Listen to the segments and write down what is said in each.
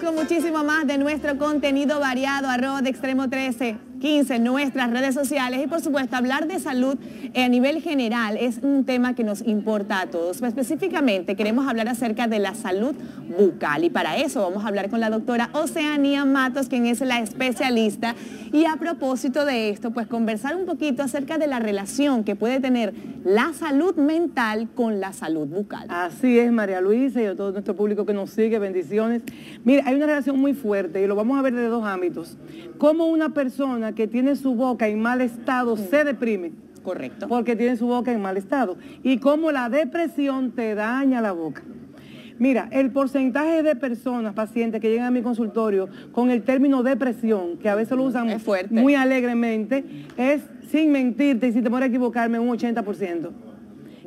Con muchísimo más de nuestro contenido variado, arroba de extremo 13. 15 en nuestras redes sociales y por supuesto hablar de salud a nivel general es un tema que nos importa a todos. Específicamente queremos hablar acerca de la salud bucal y para eso vamos a hablar con la doctora Oceanía Matos, quien es la especialista y a propósito de esto, pues conversar un poquito acerca de la relación que puede tener la salud mental con la salud bucal. Así es, María Luisa y a todo nuestro público que nos sigue, bendiciones. Mire, hay una relación muy fuerte y lo vamos a ver de dos ámbitos. Como una persona que tiene su boca en mal estado se deprime. Correcto. Porque tiene su boca en mal estado. Y como la depresión te daña la boca. Mira, el porcentaje de personas, pacientes que llegan a mi consultorio con el término depresión, que a veces lo usan muy alegremente, es, sin mentirte y si te a equivocarme, un 80%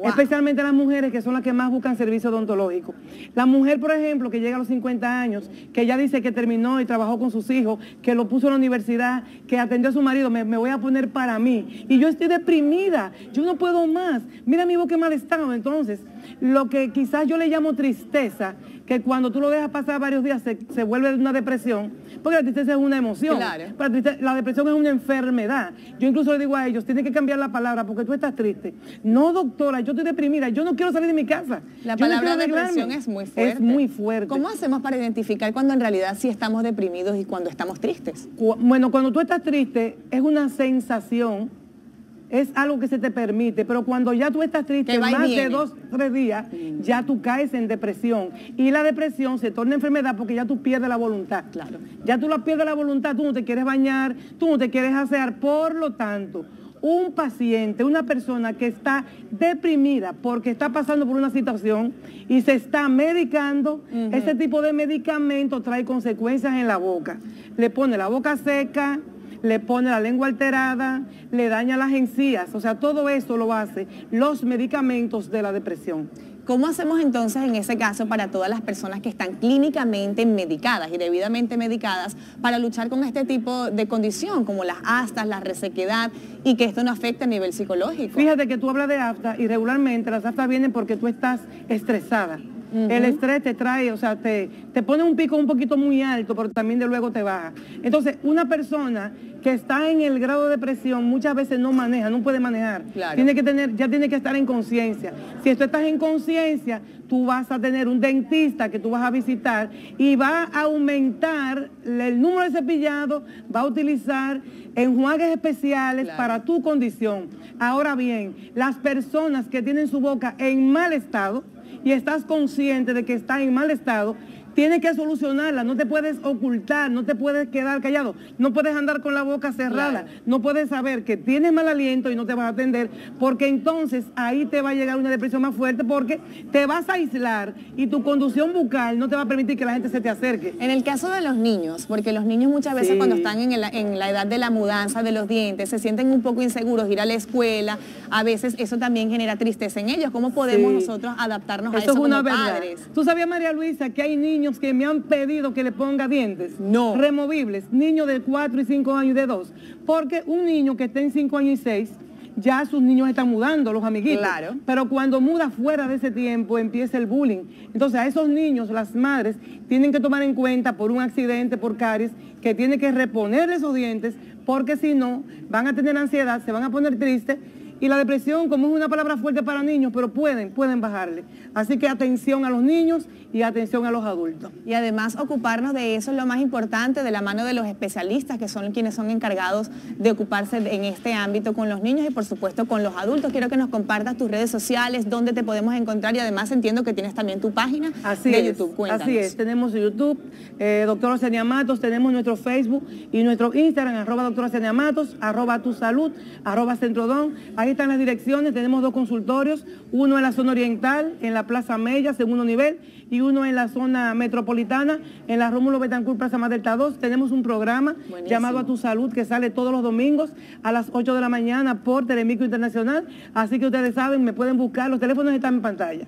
especialmente las mujeres que son las que más buscan servicio odontológico. La mujer, por ejemplo, que llega a los 50 años, que ya dice que terminó y trabajó con sus hijos, que lo puso en la universidad, que atendió a su marido, me, voy a poner para mí. Y yo estoy deprimida, yo no puedo más. Mira mi boca mal estado. Entonces, lo que quizás yo le llamo tristeza, que cuando tú lo dejas pasar varios días se, vuelve una depresión, porque la tristeza es una emoción. la depresión es una enfermedad. Yo incluso le digo a ellos, tienen que cambiar la palabra porque tú estás triste. No, doctora, yo estoy deprimida, yo no quiero salir de mi casa. La palabra depresión es muy fuerte. Es muy fuerte. ¿Cómo hacemos para identificar cuando en realidad sí estamos deprimidos y cuando estamos tristes? Bueno, cuando tú estás triste es una sensación es algo que se te permite, pero cuando ya tú estás triste más de dos, tres días, mm. ya tú caes en depresión. Y la depresión se torna enfermedad porque ya tú pierdes la voluntad. Claro. Ya tú la pierdes la voluntad, tú no te quieres bañar, tú no te quieres asear. Por lo tanto, un paciente, una persona que está deprimida porque está pasando por una situación y se está medicando, ese tipo de medicamento trae consecuencias en la boca. Le pone la boca seca, le pone la lengua alterada, le daña las encías, o sea, todo eso lo hace los medicamentos de la depresión. ¿Cómo hacemos entonces en ese caso para todas las personas que están clínicamente medicadas y debidamente medicadas para luchar con este tipo de condición, como las astas, la resequedad y que esto no afecte a nivel psicológico? Fíjate que tú hablas de afta y regularmente las aftas vienen porque tú estás estresada. El estrés te trae, o sea, te, te pone un pico un poquito muy alto, pero también de luego te baja. Entonces, una persona que está en el grado de depresión muchas veces no maneja, no puede manejar. Tiene que tener, ya tiene que estar en conciencia. Si tú estás en conciencia, tú vas a tener un dentista que tú vas a visitar y va a aumentar el número de cepillado, va a utilizar enjuagues especiales para tu condición. Ahora bien, las personas que tienen su boca en mal estado, y estás consciente de que está en mal estado, tienes que solucionarla, no te puedes ocultar, no te puedes quedar callado, no puedes andar con la boca cerrada, no puedes saber que tienes mal aliento y no te vas a atender, porque entonces ahí te va a llegar una depresión más fuerte porque te vas a aislar y tu conducción bucal no te va a permitir que la gente se te acerque. En el caso de los niños, porque los niños muchas veces cuando están en, en la edad de la mudanza de los dientes se sienten un poco inseguros, ir a la escuela, a veces eso también genera tristeza en ellos. ¿Cómo podemos nosotros adaptarnos a eso es una como padres? Tú sabías, María Luisa, que hay niños que me han pedido que le ponga dientes no. removibles, niños de 4 y 5 años y de 2, porque un niño que esté en 5 años y 6, ya sus niños están mudando, los amiguitos. Claro. Pero cuando muda fuera de ese tiempo empieza el bullying. Entonces a esos niños, las madres, tienen que tomar en cuenta por un accidente, por caries, que tienen que reponer esos dientes, porque si no, van a tener ansiedad, se van a poner tristes y la depresión, como es una palabra fuerte para niños, pero pueden, pueden bajarle. Así que atención a los niños y atención a los adultos. Y además ocuparnos de eso es lo más importante, de la mano de los especialistas, que son quienes son encargados de ocuparse en este ámbito con los niños y por supuesto con los adultos. Quiero que nos compartas tus redes sociales, dónde te podemos encontrar y además entiendo que tienes también tu página de YouTube. Cuéntanos. Así es, tenemos YouTube, eh, doctora Senia Matos, tenemos nuestro Facebook y nuestro Instagram, arroba doctora Senia Matos, arroba tu salud, arroba centrodón. Ahí están las direcciones, tenemos dos consultorios, uno en la zona oriental, en la Plaza Mella, segundo nivel, y uno en la zona metropolitana, en la Rómulo Betancourt, Plaza Delta 2. Tenemos un programa llamado A Tu Salud que sale todos los domingos a las 8 de la mañana por Telemico Internacional. Así que ustedes saben, me pueden buscar, los teléfonos están en pantalla.